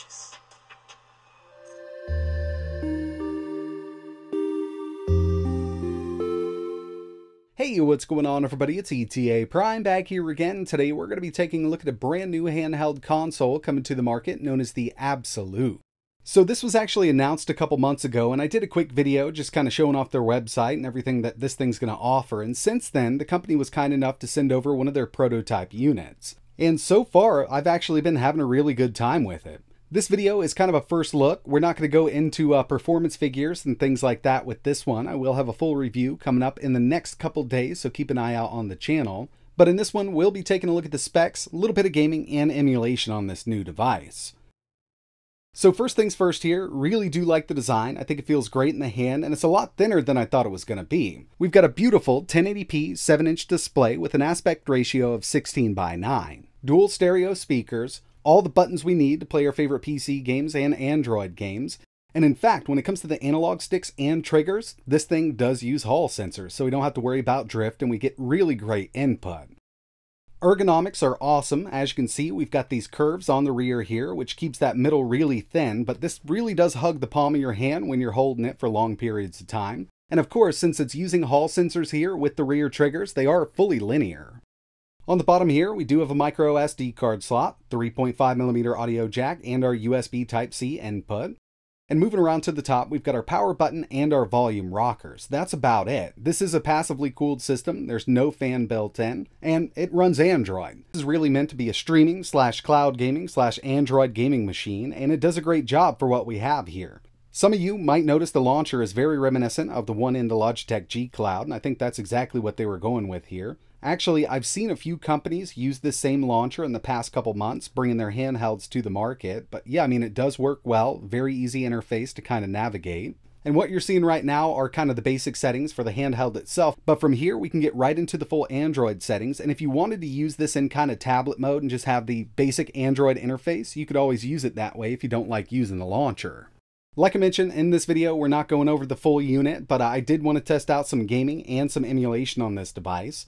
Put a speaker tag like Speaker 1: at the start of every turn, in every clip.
Speaker 1: purchase.
Speaker 2: Hey, what's going on everybody? It's ETA Prime back here again. Today we're going to be taking a look at a brand new handheld console coming to the market known as the Abxylute. So this was actually announced a couple months ago and I did a quick video just kind of showing off their website and everything that this thing's going to offer. And since then, the company was kind enough to send over one of their prototype units. And so far, I've actually been having a really good time with it. This video is kind of a first look. We're not going to go into uh, performance figures and things like that with this one. I will have a full review coming up in the next couple days, so keep an eye out on the channel. But in this one, we'll be taking a look at the specs, a little bit of gaming and emulation on this new device. So first things first here, really do like the design. I think it feels great in the hand and it's a lot thinner than I thought it was going to be. We've got a beautiful 1080p 7-inch display with an aspect ratio of 16 by 9. Dual stereo speakers, all the buttons we need to play our favorite PC games and Android games. And in fact, when it comes to the analog sticks and triggers, this thing does use Hall sensors, so we don't have to worry about drift and we get really great input. Ergonomics are awesome. As you can see, we've got these curves on the rear here, which keeps that middle really thin, but this really does hug the palm of your hand when you're holding it for long periods of time. And of course, since it's using Hall sensors here with the rear triggers, they are fully linear. On the bottom here, we do have a micro SD card slot, 3.5mm audio jack, and our USB Type-C input. And moving around to the top, we've got our power button and our volume rockers. That's about it. This is a passively cooled system, there's no fan built in, and it runs Android. This is really meant to be a streaming slash cloud gaming slash Android gaming machine, and it does a great job for what we have here. Some of you might notice the launcher is very reminiscent of the one in the Logitech G Cloud, and I think that's exactly what they were going with here. Actually, I've seen a few companies use this same launcher in the past couple months, bringing their handhelds to the market. But yeah, I mean, it does work well. Very easy interface to kind of navigate. And what you're seeing right now are kind of the basic settings for the handheld itself. But from here, we can get right into the full Android settings. And if you wanted to use this in kind of tablet mode and just have the basic Android interface, you could always use it that way if you don't like using the launcher. Like I mentioned in this video, we're not going over the full unit, but I did want to test out some gaming and some emulation on this device.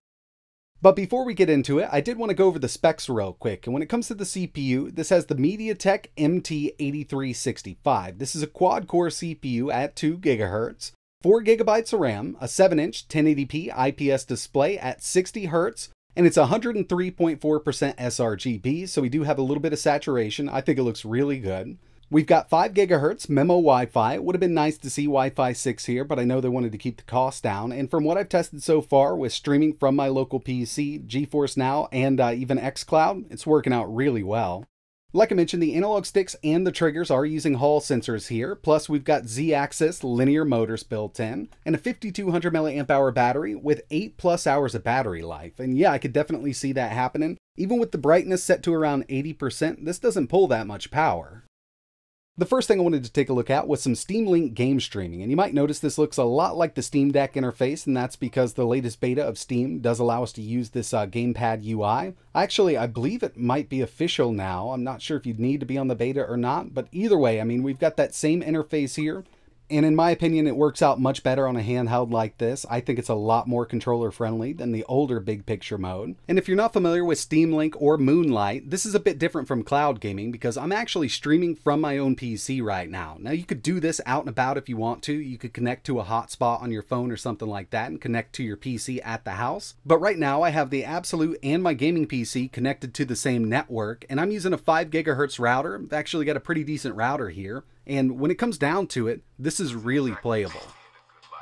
Speaker 2: But before we get into it, I did want to go over the specs real quick. And when it comes to the CPU, this has the MediaTek MT8365. This is a quad-core CPU at 2 GHz, 4 GB of RAM, a 7-inch 1080p IPS display at 60 Hz, and it's 103.4% sRGB, so we do have a little bit of saturation. I think it looks really good. We've got 5 gigahertz MIMO Wi-Fi. It would have been nice to see Wi-Fi 6 here, but I know they wanted to keep the cost down. And from what I've tested so far with streaming from my local PC, GeForce Now, and uh, even xCloud, it's working out really well. Like I mentioned, the analog sticks and the triggers are using Hall sensors here, plus we've got Z-axis linear motors built in, and a 5200 milliamp hour battery with 8 plus hours of battery life. And yeah, I could definitely see that happening. Even with the brightness set to around 80%, this doesn't pull that much power. The first thing I wanted to take a look at was some Steam Link game streaming, and you might notice this looks a lot like the Steam Deck interface, and that's because the latest beta of Steam does allow us to use this uh, gamepad UI. Actually, I believe it might be official now. I'm not sure if you'd need to be on the beta or not, but either way, I mean, we've got that same interface here, and in my opinion, it works out much better on a handheld like this. I think it's a lot more controller friendly than the older big picture mode. And if you're not familiar with Steam Link or Moonlight, this is a bit different from cloud gaming because I'm actually streaming from my own PC right now. Now you could do this out and about if you want to. You could connect to a hotspot on your phone or something like that and connect to your PC at the house. But right now I have the Abxylute and my gaming PC connected to the same network and I'm using a 5 gigahertz router. I've actually got a pretty decent router here. And when it comes down to it, this is really playable.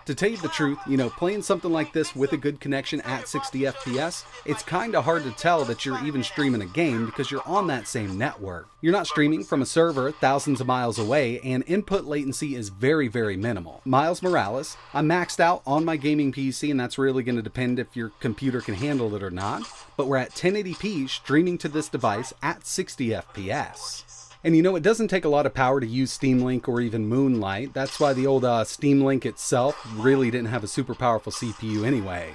Speaker 2: To tell you the truth, you know, playing something like this with a good connection at 60 FPS, it's kind of hard to tell that you're even streaming a game because you're on that same network. You're not streaming from a server thousands of miles away, and input latency is very, very minimal. Miles Morales, I'm maxed out on my gaming PC, and that's really going to depend if your computer can handle it or not, but we're at 1080p streaming to this device at 60 FPS. And you know, it doesn't take a lot of power to use Steam Link or even Moonlight. That's why the old uh, Steam Link itself really didn't have a super powerful CPU anyway.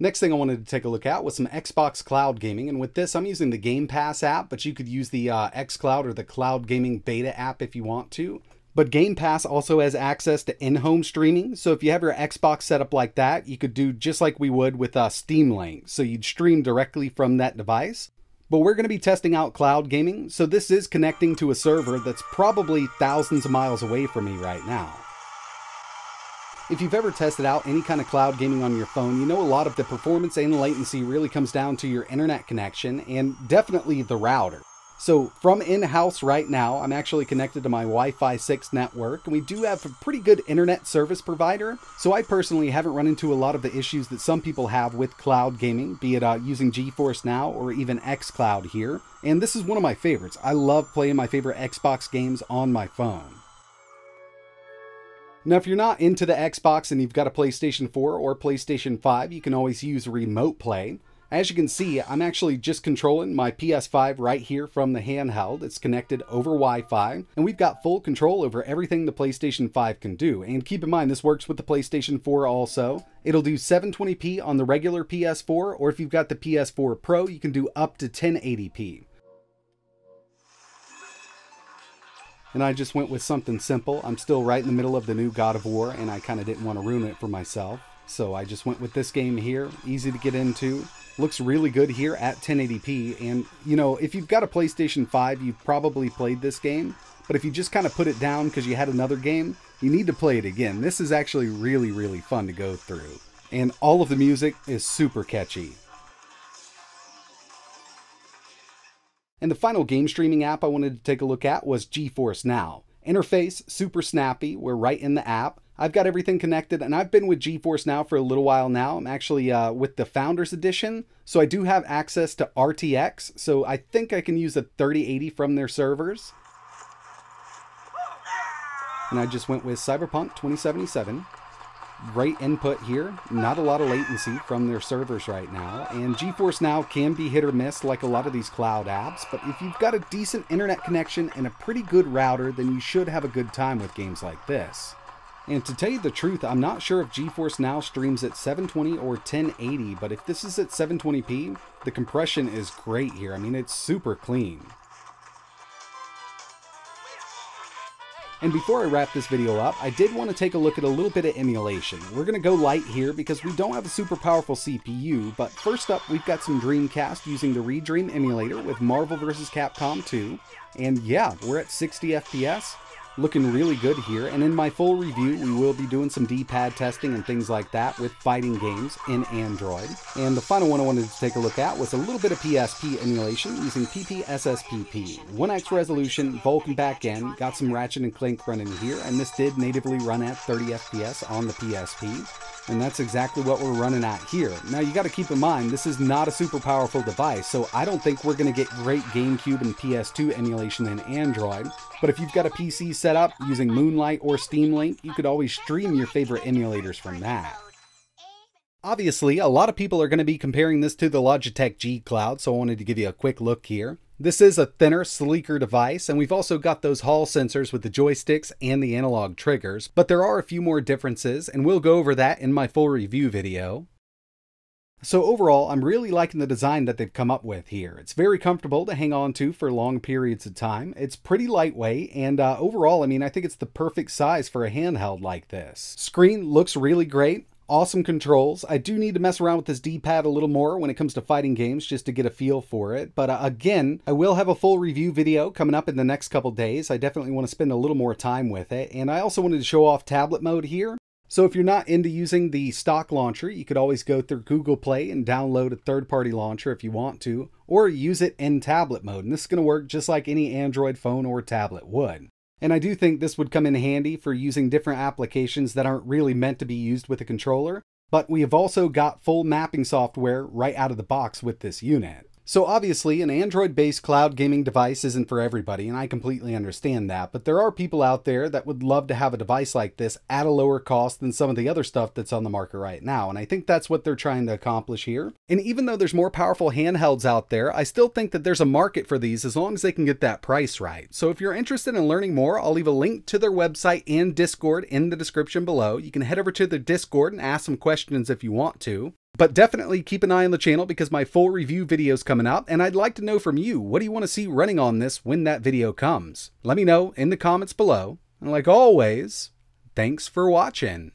Speaker 2: Next thing I wanted to take a look at was some Xbox Cloud Gaming, and with this I'm using the Game Pass app, but you could use the uh, xCloud or the Cloud Gaming Beta app if you want to. But Game Pass also has access to in-home streaming, so if you have your Xbox set up like that, you could do just like we would with uh, Steam Link. So you'd stream directly from that device, But we're going to be testing out cloud gaming, so this is connecting to a server that's probably thousands of miles away from me right now. If you've ever tested out any kind of cloud gaming on your phone, you know a lot of the performance and latency really comes down to your internet connection and definitely the router. So from in-house right now, I'm actually connected to my Wi-Fi 6 network, and we do have a pretty good internet service provider. So I personally haven't run into a lot of the issues that some people have with cloud gaming, be it uh, using GeForce Now or even xCloud here. And this is one of my favorites. I love playing my favorite Xbox games on my phone. Now, if you're not into the Xbox and you've got a PlayStation 4 or PlayStation 5, you can always use Remote Play. As you can see, I'm actually just controlling my PS5 right here from the handheld. It's connected over Wi-Fi, and we've got full control over everything the PlayStation 5 can do. And keep in mind, this works with the PlayStation 4 also. It'll do 720p on the regular PS4, or if you've got the PS4 Pro, you can do up to 1080p. And I just went with something simple. I'm still right in the middle of the new God of War, and I kind of didn't want to ruin it for myself. So I just went with this game here, easy to get into looks really good here at 1080p. And, you know, if you've got a PlayStation 5, you've probably played this game. But if you just kind of put it down because you had another game, you need to play it again. This is actually really, really fun to go through. And all of the music is super catchy. And the final game streaming app I wanted to take a look at was GeForce Now. Interface, super snappy, we're right in the app. I've got everything connected and I've been with GeForce now for a little while now. I'm actually uh, with the Founders Edition, so I do have access to RTX, so I think I can use a 3080 from their servers. And I just went with Cyberpunk 2077. Great input here, not a lot of latency from their servers right now, and GeForce Now can be hit or miss like a lot of these cloud apps, but if you've got a decent internet connection and a pretty good router, then you should have a good time with games like this. And to tell you the truth, I'm not sure if GeForce Now streams at 720 or 1080, but if this is at 720p, the compression is great here. I mean, it's super clean. And before I wrap this video up, I did want to take a look at a little bit of emulation. We're going to go light here because we don't have a super powerful CPU, but first up we've got some Dreamcast using the Redream emulator with Marvel vs. Capcom 2. And yeah, we're at 60 FPS, looking really good here. And in my full review, we will be doing some D-pad testing and things like that with fighting games in Android. And the final one I wanted to take a look at was a little bit of PSP emulation using PPSSPP. 1x resolution, Vulkan backend, got some Ratchet and Clank running here, and this did natively run at 30 FPS on the PSP. And that's exactly what we're running at here. Now you got to keep in mind, this is not a super powerful device, so I don't think we're to get great GameCube and PS2 emulation in Android. But if you've got a PC set up using Moonlight or Steam Link, you could always stream your favorite emulators from that. Obviously, a lot of people are going to be comparing this to the Logitech G Cloud, so I wanted to give you a quick look here. This is a thinner, sleeker device, and we've also got those Hall sensors with the joysticks and the analog triggers, but there are a few more differences, and we'll go over that in my full review video. So overall, I'm really liking the design that they've come up with here. It's very comfortable to hang on to for long periods of time. It's pretty lightweight, and uh, overall, I mean, I think it's the perfect size for a handheld like this. Screen looks really great awesome controls. I do need to mess around with this D-pad a little more when it comes to fighting games just to get a feel for it. But uh, again, I will have a full review video coming up in the next couple days. I definitely want to spend a little more time with it. And I also wanted to show off tablet mode here. So if you're not into using the stock launcher, you could always go through Google Play and download a third-party launcher if you want to, or use it in tablet mode. And this is going to work just like any Android phone or tablet would. And I do think this would come in handy for using different applications that aren't really meant to be used with a controller, but we have also got full mapping software right out of the box with this unit. So obviously, an Android-based cloud gaming device isn't for everybody, and I completely understand that, but there are people out there that would love to have a device like this at a lower cost than some of the other stuff that's on the market right now, and I think that's what they're trying to accomplish here. And even though there's more powerful handhelds out there, I still think that there's a market for these as long as they can get that price right. So if you're interested in learning more, I'll leave a link to their website and Discord in the description below. You can head over to their Discord and ask some questions if you want to. But definitely keep an eye on the channel because my full review video is coming out and I'd like to know from you, what do you want to see running on this when that video comes? Let me know in the comments below. And like always, thanks for watching.